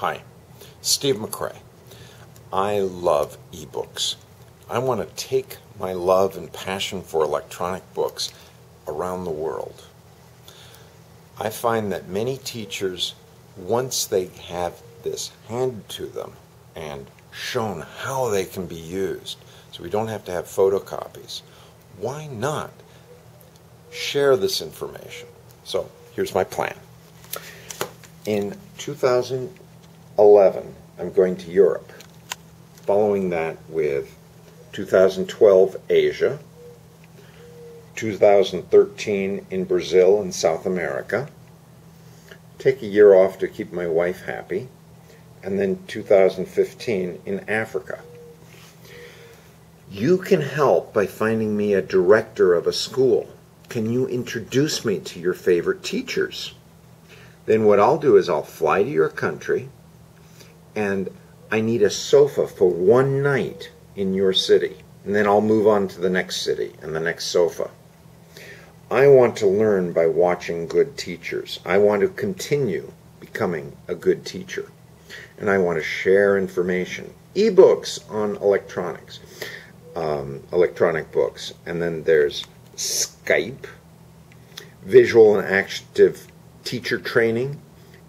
Hi, Steve McCrae. I love ebooks. I want to take my love and passion for electronic books around the world. I find that many teachers, once they have this handed to them and shown how they can be used, so we don't have to have photocopies, why not share this information? So here's my plan. In 2011, I'm going to Europe. Following that with 2012 Asia, 2013 in Brazil and South America, take a year off to keep my wife happy, and then 2015 in Africa. You can help by finding me a director of a school. Can you introduce me to your favorite teachers? Then what I'll do is I'll fly to your country and I need a sofa for one night in your city. And then I'll move on to the next city and the next sofa. I want to learn by watching good teachers. I want to continue becoming a good teacher. And I want to share information. Ebooks on electronics, um, electronic books. And then there's Skype, visual and active teacher training,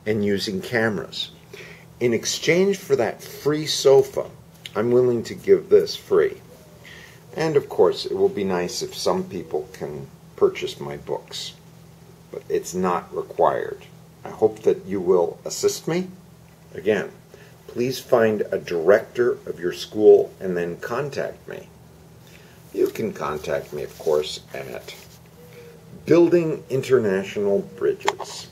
and using cameras. In exchange for that free sofa, I'm willing to give this free. And of course, it will be nice if some people can purchase my books, but it's not required. I hope that you will assist me. Again, please find a director of your school and then contact me. You can contact me, of course, at Building International Bridges.